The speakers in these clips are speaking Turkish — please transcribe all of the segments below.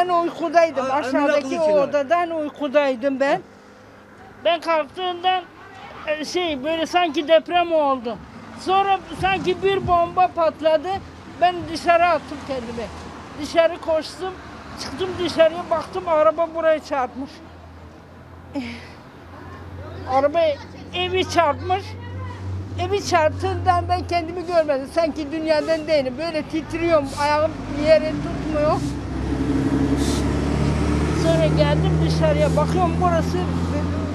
Ben uykudaydım. Aa, Aşağıdaki odadan uykudaydım ben. Ben kalktığımdan e, şey böyle sanki deprem oldu. Sonra sanki bir bomba patladı. Ben dışarı attım kendimi. Dışarı koştum. Çıktım dışarıya baktım araba buraya çarpmış. Araba evi çarpmış. Evi çarptığından ben kendimi görmedim. Sanki dünyadan değilim. Böyle titriyorum. Ayağım yere tutmuyor. Sonra geldim dışarıya bakıyorum burası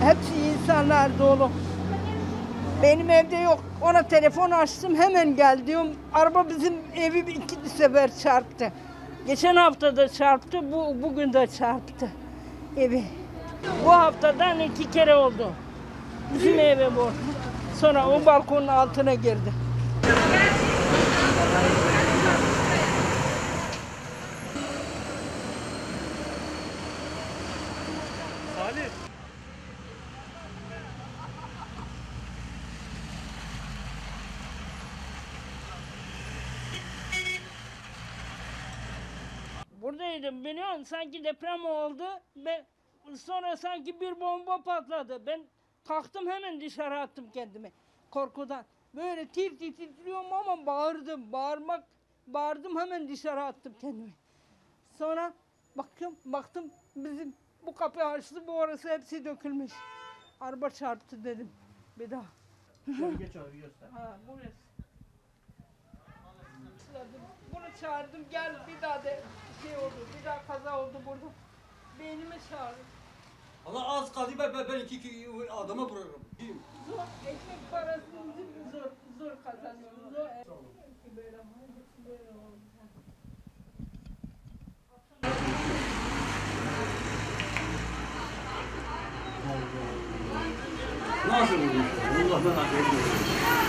hepsi insanlar dolu. Benim evde yok. Ona telefon açtım hemen gel diyorum. Araba bizim evi iki sefer çarptı. Geçen hafta da çarptı, bu bugün de çarptı evi. Bu haftadan iki kere oldu. Bizim eve vurdu. Sonra o balkonun altına girdi. Salih. Buradaydım biliyor musun? Sanki deprem oldu. Ben, sonra sanki bir bomba patladı. Ben kalktım hemen dışarı attım kendimi. Korkudan. Böyle tir tir titriyorum ama bağırdım. Bağırmak, bağırdım hemen dışarı attım kendimi. Sonra baktım, baktım bizim bu kapı açtı, bu orası hepsi dökülmüş. Araba çarptı dedim bir daha. Şöyle geç abi göster. Ha, burası. Çağırdım, Bunu çağırdım gel bir daha de şey oldu, bir daha kaza oldu burada. Beynime çağırdım. Allah az kaldı ben, ben, ben iki, iki adama vurarım. Zor, ekmek parasını 那是我们是，我们那边那边就。